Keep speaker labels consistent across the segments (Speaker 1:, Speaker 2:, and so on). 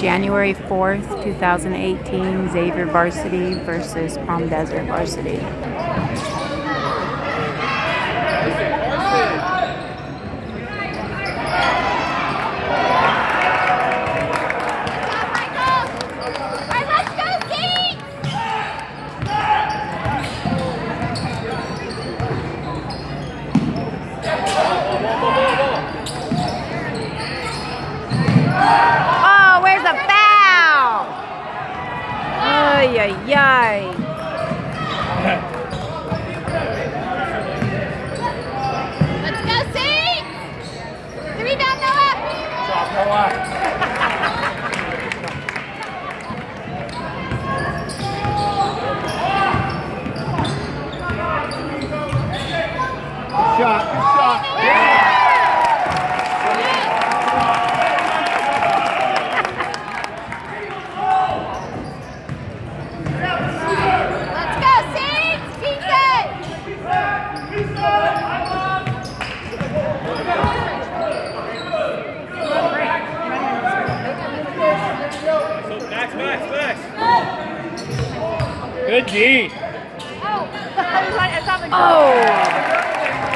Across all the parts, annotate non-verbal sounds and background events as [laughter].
Speaker 1: January 4th, 2018, Xavier Varsity versus Palm Desert Varsity.
Speaker 2: Yay!
Speaker 1: Oh! [laughs]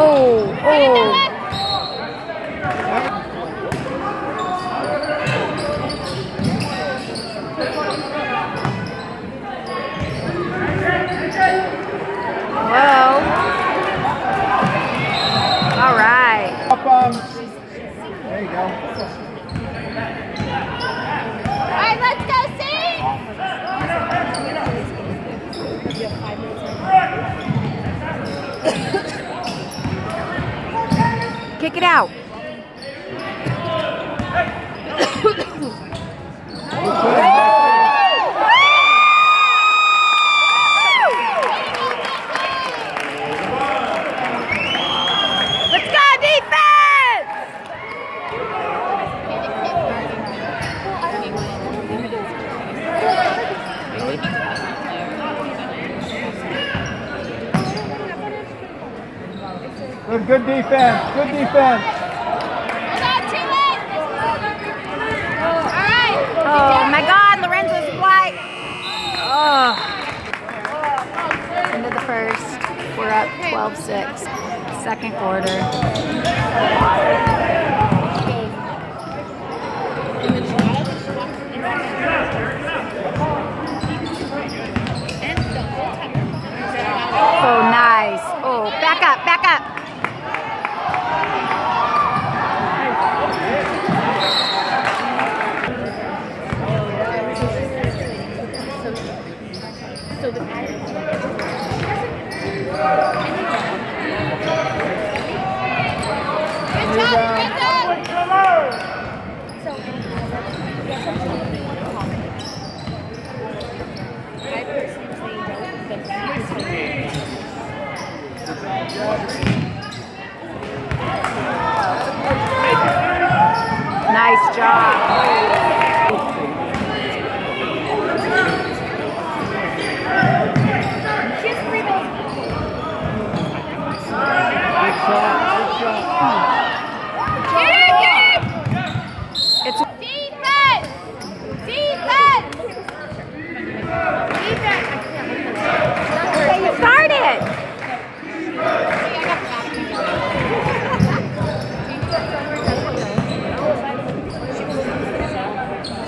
Speaker 1: Oh, oh.
Speaker 3: um, Good, good defense. Good defense.
Speaker 1: Oh my God, Lorenzo's white. Oh. End of the first. We're up 12-6. Second quarter. Nice job.
Speaker 4: Good shot. Good
Speaker 1: shot.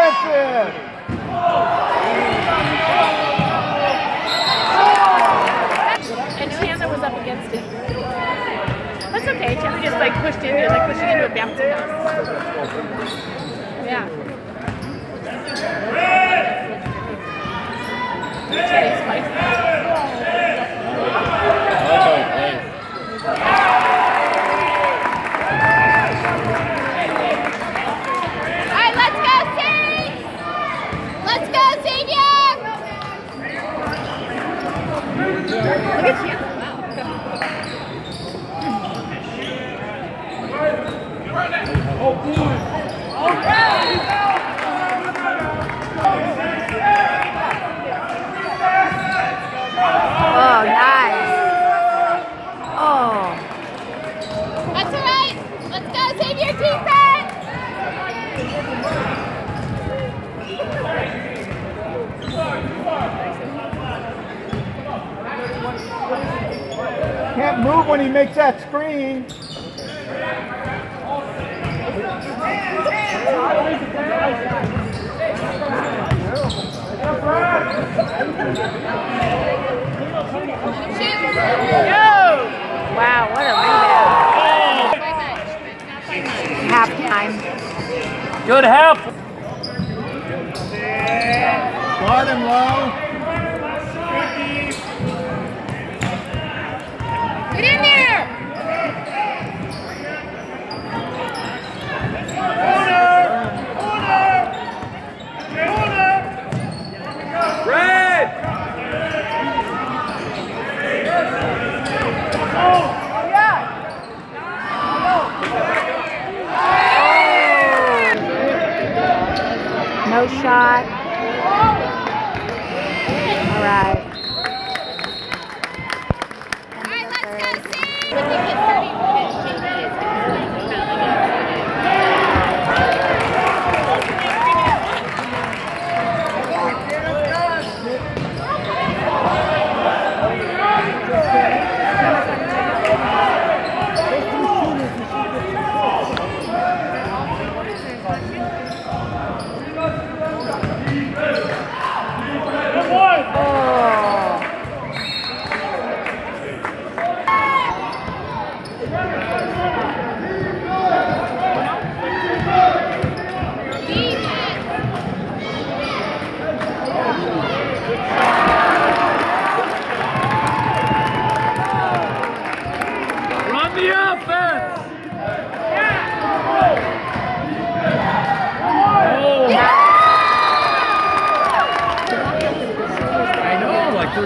Speaker 1: Griffin.
Speaker 3: And Chandler was up
Speaker 4: against it.
Speaker 1: That's
Speaker 4: okay. Chandler just
Speaker 1: like
Speaker 4: pushed in. You're like pushing into a bouncy house. Yeah.
Speaker 3: Can't move when he makes that screen.
Speaker 1: wow, what a rebound. Halftime.
Speaker 2: Good help.
Speaker 3: Guard him low.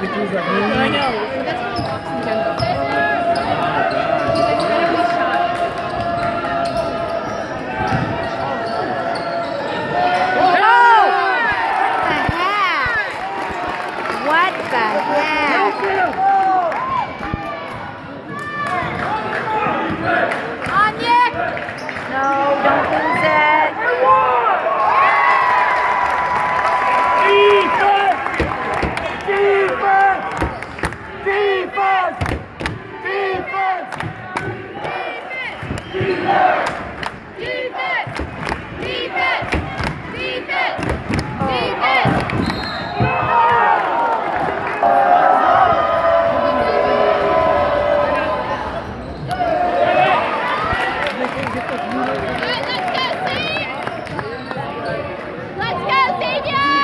Speaker 2: Know, like 33's like
Speaker 4: I know. That's what boxing.
Speaker 1: What the heck?
Speaker 4: On, Nick!
Speaker 1: No, don't lose it.
Speaker 4: Defense! Defense! Defense! Defense! All right, let's go, Saints! Let's go, Xavier!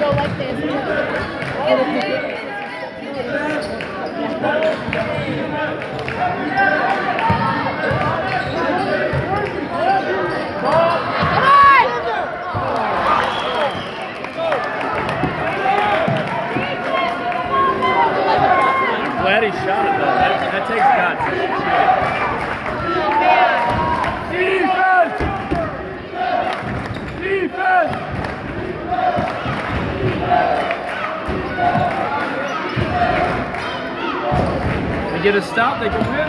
Speaker 4: Go like this. Come on!
Speaker 2: Glad he shot it though. That, that takes guts. Defense! Defense! They get a stop, they can win.